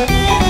Música